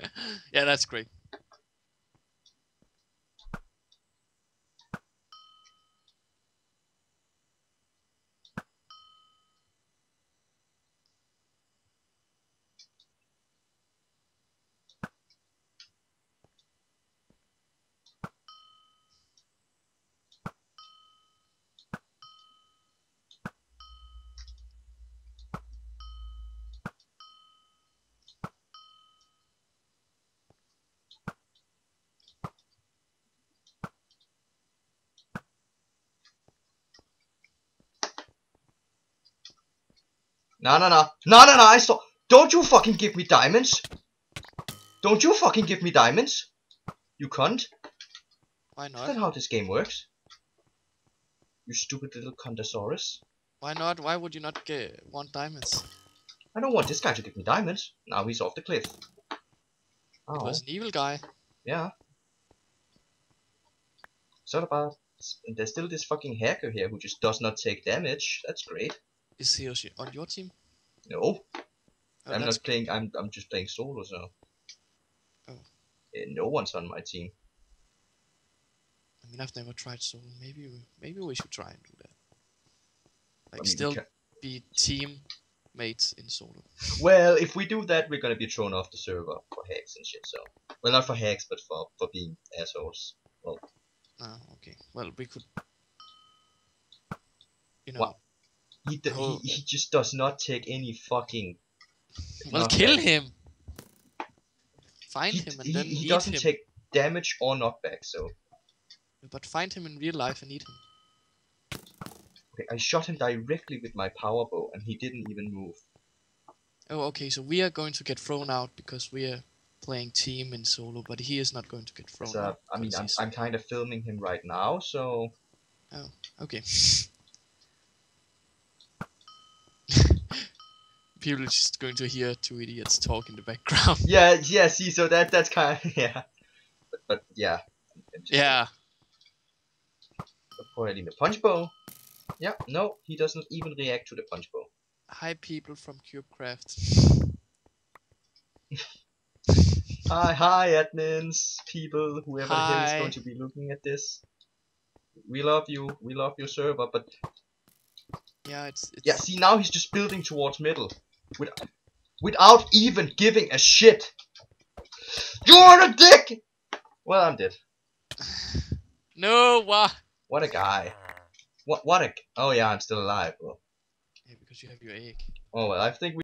yeah, that's great. No, no, no. No, no, no, I stop. Don't you fucking give me diamonds. Don't you fucking give me diamonds. You cunt. Why Is not? that how this game works? You stupid little Condosaurus. Why not? Why would you not get want diamonds? I don't want this guy to give me diamonds. Now he's off the cliff. Oh, was an evil guy. yeah. So about. And there's still this fucking hacker here who just does not take damage. That's great. Is he also on your team? No, Oh, I'm not playing. I'm I'm just playing solo. So. Oh. Eh, no one's on my team. I mean, I've never tried solo. Maybe we, maybe we should try and do that. Like I mean, still be team mates in solo. Well, if we do that, we're gonna be thrown off the server for hacks and shit. So, well, not for hacks, but for for being assholes. Ah, okay. Well, we could. You know. What? He, Oh. he he just does not take any fucking. Well, knockback. kill him. Find He, him and he, then he doesn't him. take damage or knockback. So, But find him in real life and eat him. okay, I shot him directly with my power bow, and he didn't even move. Oh, okay. So we are going to get thrown out because we are playing team in solo, but he is not going to get thrown So, out. I mean, I'm I'm kind of filming him right now. So, Oh, Okay. People are just going to hear two idiots talk in the background. yeah, yeah. See, so that that's kind of yeah. But, but yeah. Yeah. Pointing the punch bow. Yeah, no, he doesn't even react to the punch bow. Hi, people from CubeCraft. Hi, hi, admins, people, whoever is going to be looking at this. We love you. We love your server, but Yeah, it's it's yeah, see now he's just building towards middle, with, without even giving a shit. You're a dick. Well, I'm dead. no what? What a guy. What? What a. Oh yeah, I'm still alive. Well, Yeah, because you have your egg. oh well, I think we.